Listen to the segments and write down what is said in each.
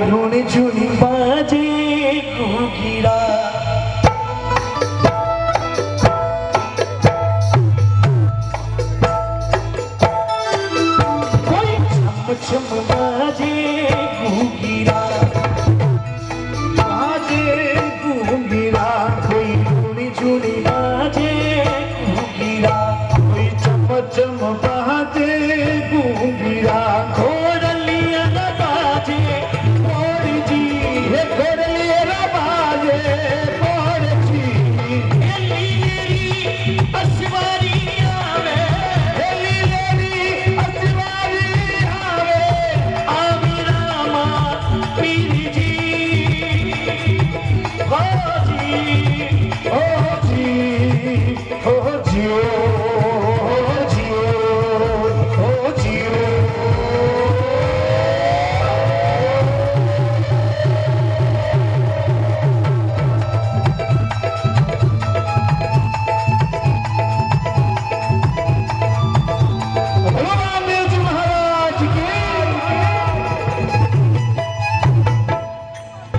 ढूंढ झुनी बाजे को गिरा। कोई छम छम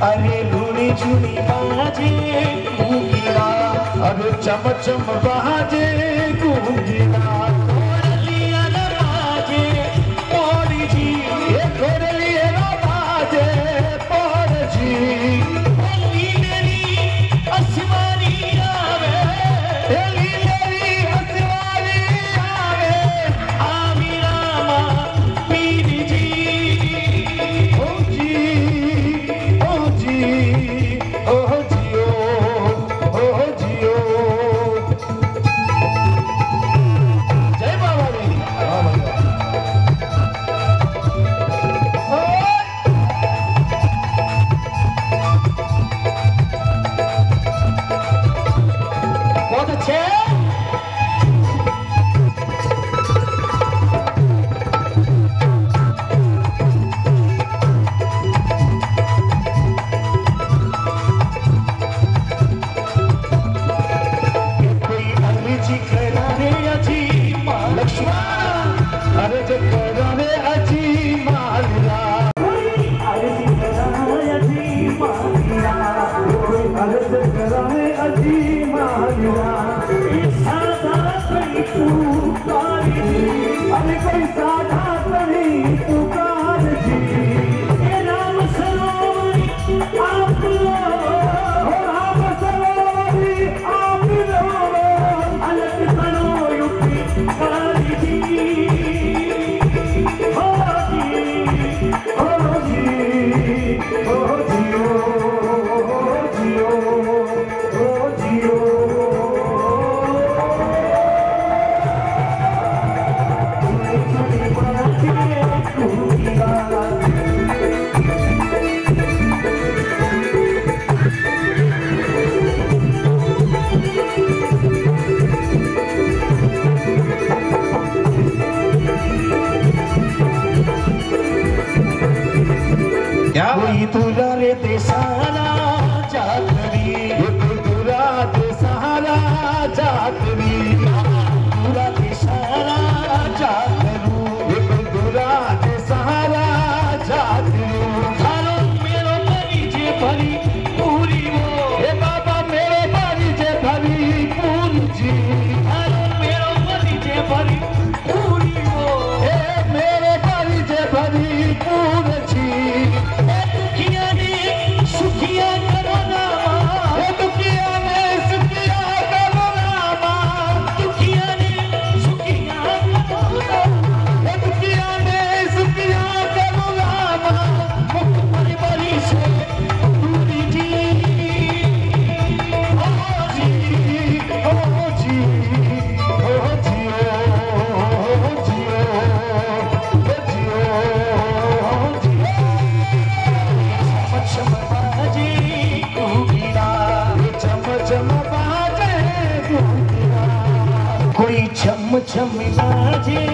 अरे घुड़ी चुनी बाजे कुंगिला अरे चम चम बाजे कुंगिला छमिला जी।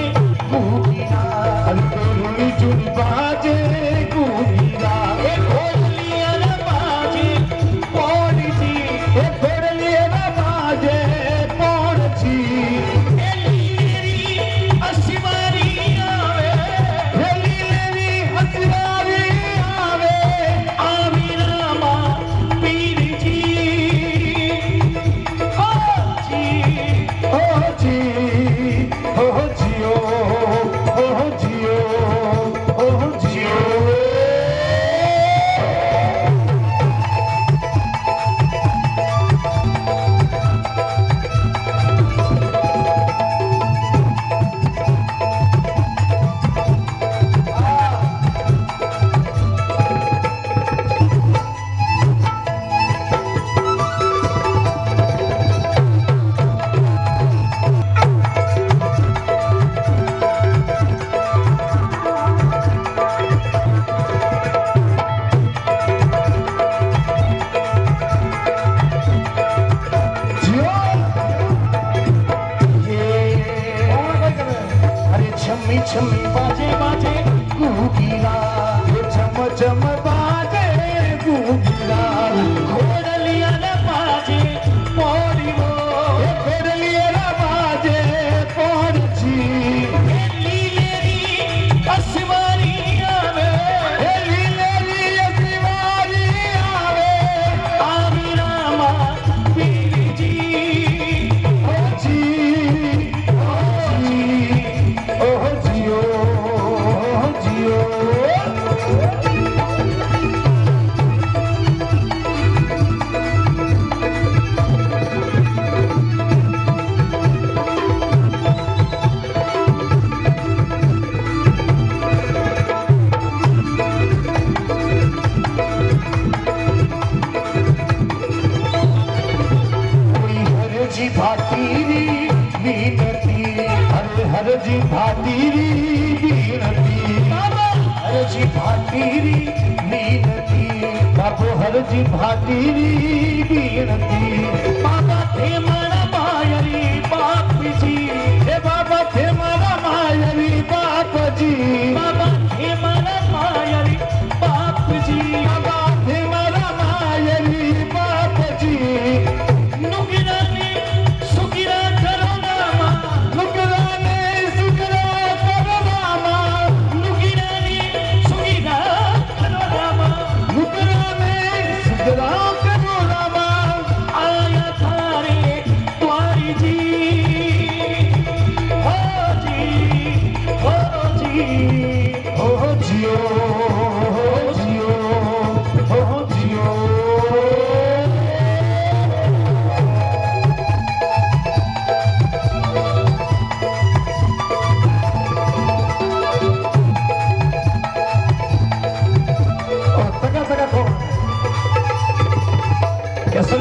जी भाती नी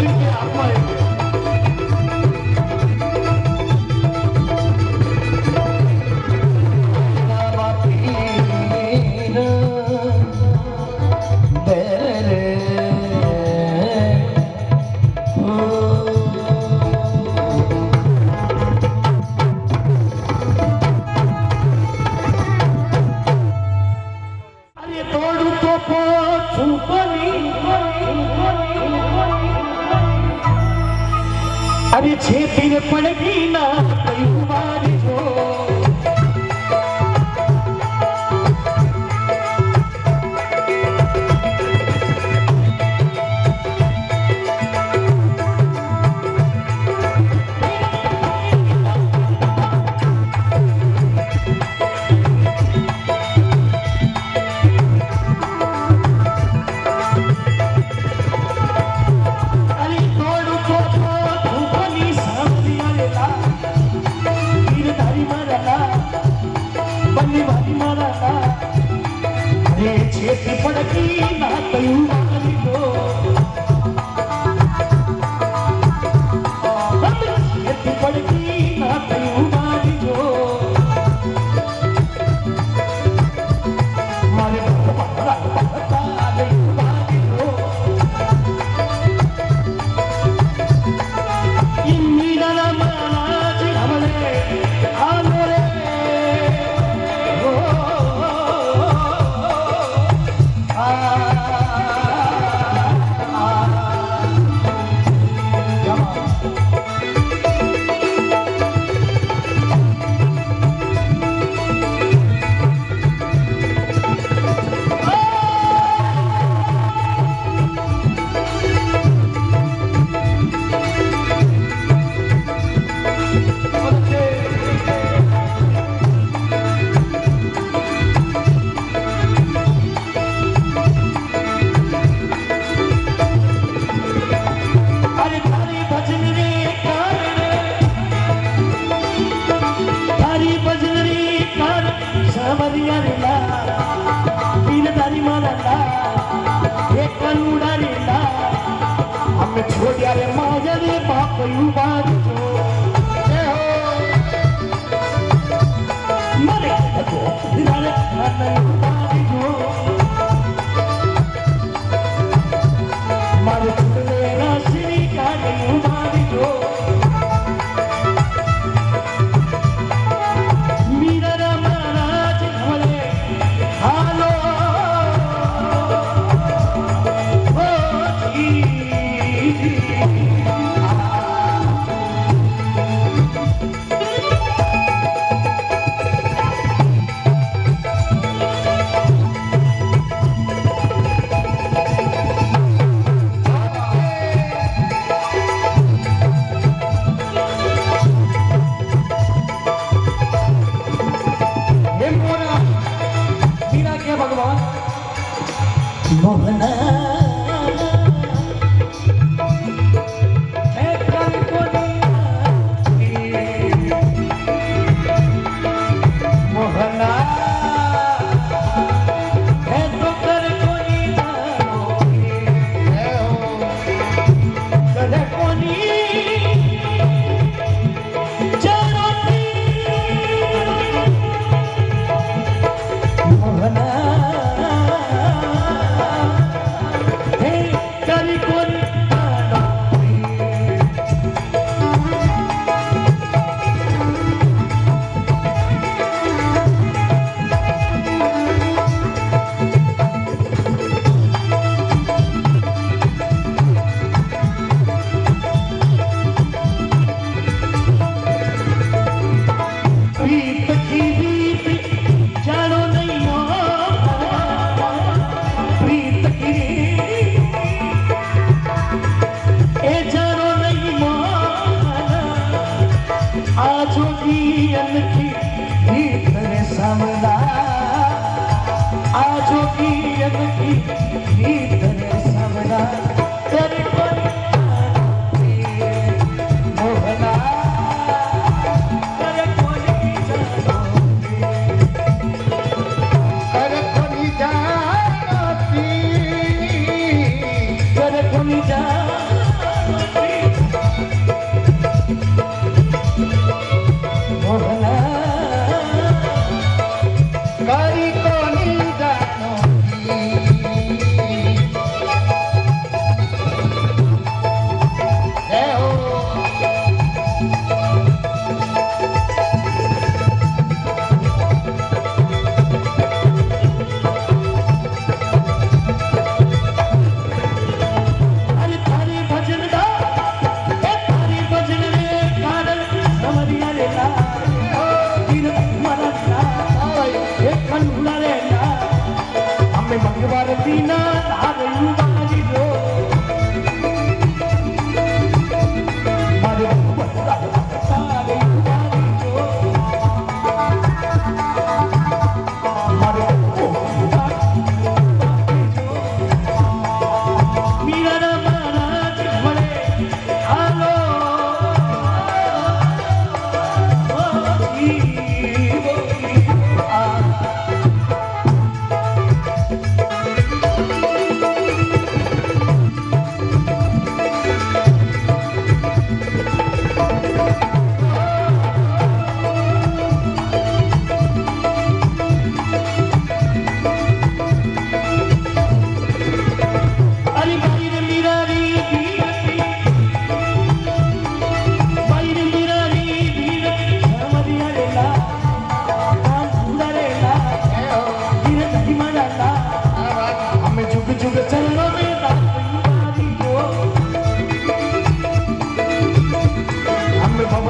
Yeah, I'm playing. अरे छे दिन पड़गी ना you. you भगवान मोहना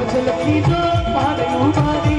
मछली जो पानी उबारी